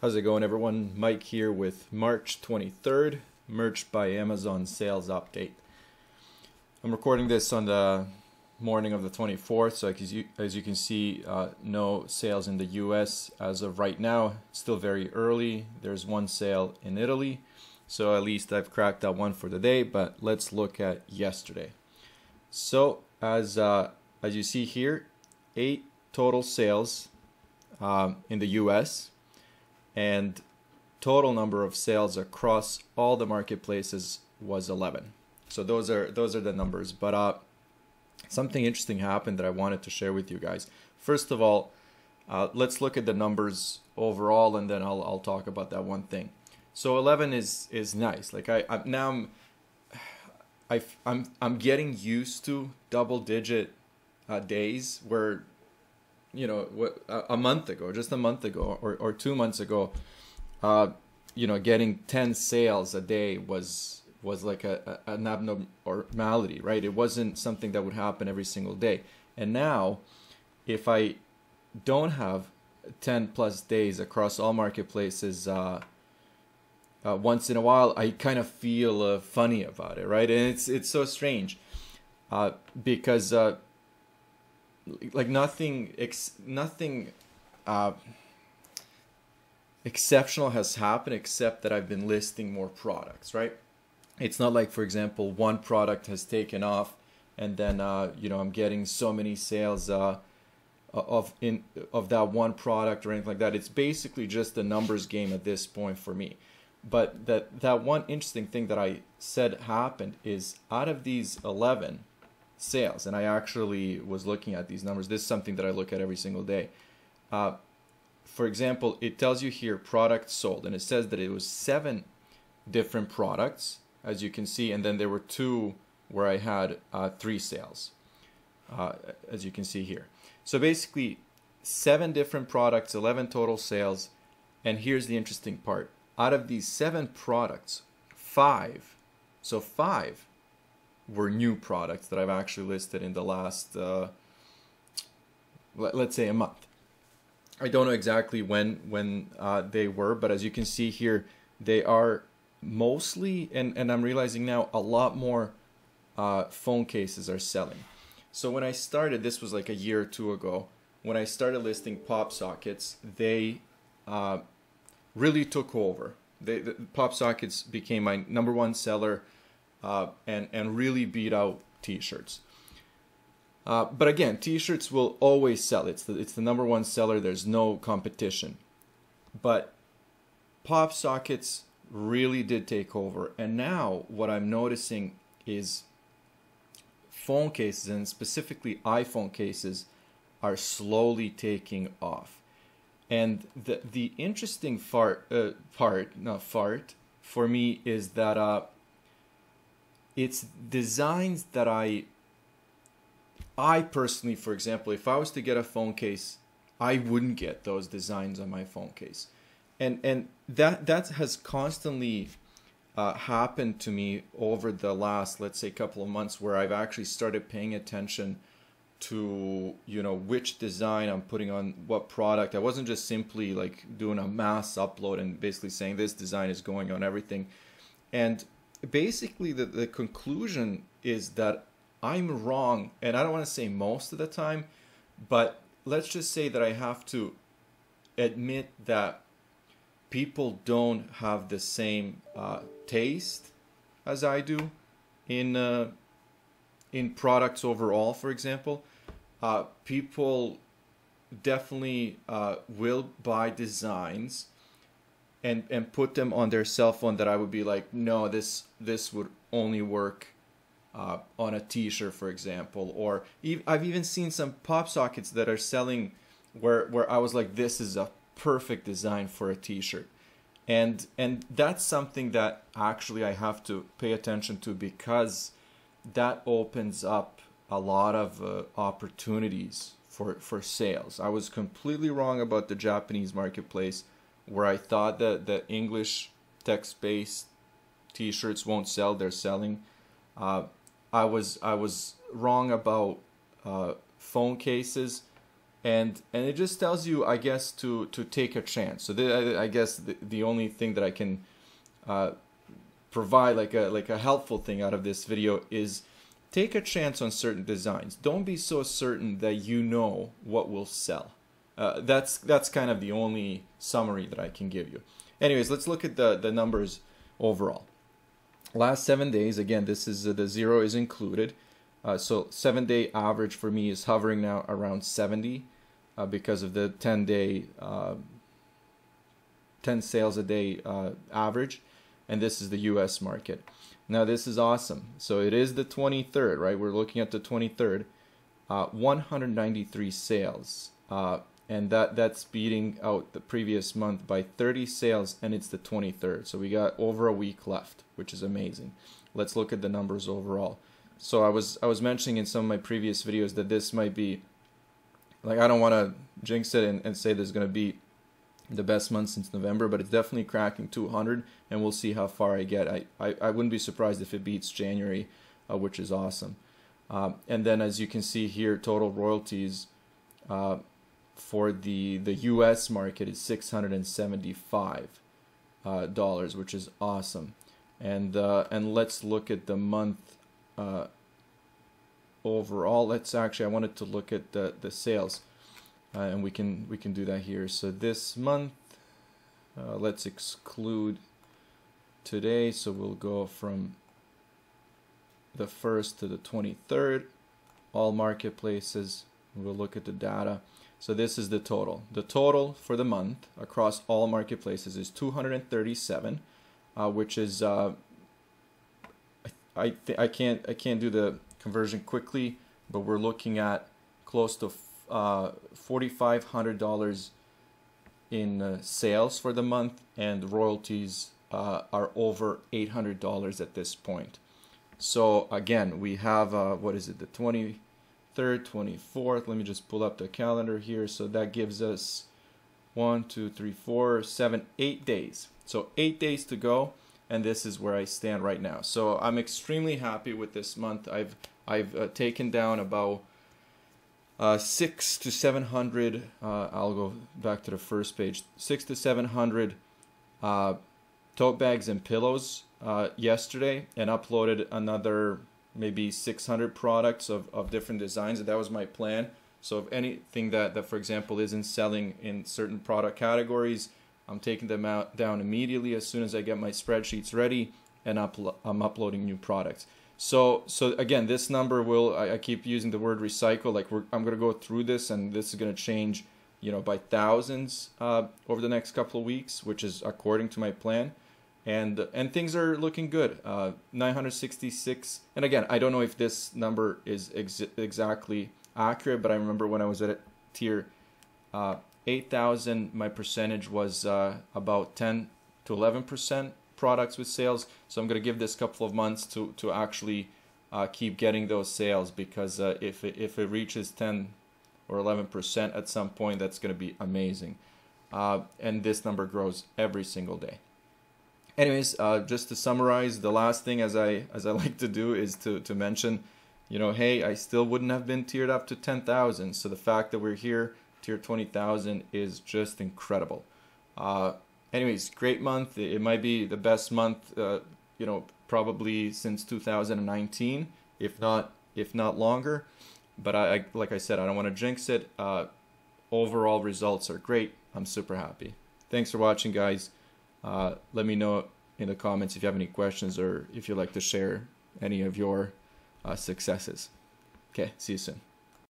How's it going, everyone? Mike here with March 23rd, Merch by Amazon sales update. I'm recording this on the morning of the 24th, so as you, as you can see, uh, no sales in the US as of right now. Still very early. There's one sale in Italy, so at least I've cracked that one for the day, but let's look at yesterday. So, as, uh, as you see here, eight total sales um, in the US and total number of sales across all the marketplaces was 11 so those are those are the numbers. But uh something interesting happened that i wanted to share with you guys. First of all uh, let's look at the numbers overall and then I'll, I'll talk about that one thing. So 11 is is nice. Like i, I now i'm I, I'm I'm getting used to double digit uh, days where you know what a month ago just a month ago or, or two months ago uh, you know getting 10 sales a day was was like a, a, an abnormality right? It wasn't something that would happen every single day. And now if i don't have 10 plus days across all marketplaces uh, uh, once in a while i kind of feel uh, funny about it right? And it's it's so strange uh, because uh, like nothing ex- nothing uh, exceptional has happened except that I've been listing more products, right? It's not like, for example, one product has taken off and then uh, you know I'm getting so many sales uh, of in of that one product or anything like that. It's basically just a numbers game at this point for me. But that that one interesting thing that I said happened is out of these 11 sales, and I actually was looking at these numbers. This is something that I look at every single day. Uh, for example, it tells you here product sold, and it says that it was seven different products, as you can see, and then there were two where I had uh, three sales, uh, as you can see here. So basically, seven different products, 11 total sales, and here's the interesting part. Out of these seven products, five, so five were new products that I've actually listed in the last, uh, let, us say, a month. I don't know exactly when when uh, they were, but as you can see here, they are mostly, and, and I'm realizing now, a lot more uh, phone cases are selling. So when I started, this was like a year or two ago, when I started listing pop sockets, they uh, really took over. They, the pop sockets became my number one seller uh, and, and really beat out t-shirts. Uh, but again, t-shirts will always sell. It's the, it's the number one seller. There's no competition. But pop sockets really did take over. And now what I'm noticing is phone cases and specifically iPhone cases are slowly taking off. And the the interesting fart, uh, part, not fart, for me is that uh, it's designs that I I personally, for example, if I was to get a phone case, I wouldn't get those designs on my phone case, and and that that has constantly uh, happened to me over the last, let's say, couple of months, where I've actually started paying attention to you know which design I'm putting on what product. I wasn't just simply like doing a mass upload and basically saying this design is going on everything, and basically the, the conclusion is that I'm wrong, and I don't want to say most of the time, but let's just say that I have to admit that people don't have the same uh, taste as I do in uh, in products overall. For example, uh, people definitely uh, will buy designs and and put them on their cell phone that I would be like, no, this this would only work uh, on a T-shirt, for example, or I've even seen some pop sockets that are selling where where I was like, this is a perfect design for a T-shirt, and and that's something that actually I have to pay attention to because that opens up a lot of uh, opportunities for for sales. I was completely wrong about the Japanese marketplace, where I thought that the English text-based T-shirts won't sell. They're selling. Uh, I was I was wrong about uh, phone cases. and and it just tells you, I guess, to to take a chance. So the, I, guess the, the only thing that I can uh, provide like a like a helpful thing out of this video is take a chance on certain designs. Don't be so certain that you know what will sell. Uh, that's that's kind of the only summary that I can give you. Anyways, let's look at the the numbers overall. Last seven days, again, this is uh, the zero is included. Uh, so seven day average for me is hovering now around 70 uh, because of the 10 day, uh, 10 sales a day average. And this is the US market. Now, this is awesome. So it is the 23rd, right? We're looking at the 23rd. Uh, 193 sales. Uh, and that, that's beating out the previous month by 30 sales, and it's the 23rd. So we got over a week left, which is amazing. Let's look at the numbers overall. So I was I was mentioning in some of my previous videos that this might be like I don't want to jinx it and, and say there's going to be the best month since November, but it's definitely cracking 200, and we'll see how far I get. I, I, I wouldn't be surprised if it beats January, uh, which is awesome. Uh, and then as you can see here, total royalties uh, for the the U.S. market is 675 uh, dollars, which is awesome. And uh, and let's look at the month uh, overall. Let's actually, I wanted to look at the, the sales uh, and we can, we can do that here. So this month, uh, let's exclude today. So we'll go from the 1st to the 23rd, all marketplaces. We'll look at the data. So this is the total. The total for the month across all marketplaces is 237, uh, which is uh, I I can't I can't do the conversion quickly, but we're looking at close to uh, forty five hundred dollars in uh, sales for the month, and royalties uh, are over eight hundred dollars at this point. So again, we have uh, what is it, the twenty third, twenty fourth. Let me just pull up the calendar here. So that gives us one, two, three, four, seven, eight days. So eight days to go and this is where I stand right now. So I'm extremely happy with this month. I've I've uh, taken down about uh, six to seven hundred. Uh, I'll go back to the first page. Six to seven hundred uh, tote bags and pillows uh, yesterday, and uploaded another maybe 600 products of, of different designs. And that was my plan. So if anything that, that, for example, isn't selling in certain product categories, I'm taking them out down immediately as soon as I get my spreadsheets ready and uplo I'm uploading new products. So, so again, this number will, I, I keep using the word recycle, like we're I'm going to go through this and this is going to change, you know, by thousands uh, over the next couple of weeks, which is according to my plan. And, and things are looking good. Uh, 966, and again, I don't know if this number is ex exactly accurate, but I remember when I was at tier uh, 8,000, my percentage was uh, about 10 to 11% products with sales. So I'm going to give this couple of months to, to actually uh, keep getting those sales because uh, if, it, if it reaches 10 or 11% at some point, that's going to be amazing. Uh, and this number grows every single day. Anyways, uh, just to summarize, the last thing as I as I like to do is to, to mention, you know, hey, I still wouldn't have been tiered up to 10,000. So the fact that we're here tier 20,000 is just incredible. Uh, anyways, great month. It might be the best month, uh, you know, probably since 2019, if not if not longer. But I, I like I said, I don't want to jinx it. Uh, overall results are great. I'm super happy. Thanks for watching, guys. Uh, let me know in the comments if you have any questions or if you'd like to share any of your uh, successes. Okay, see you soon.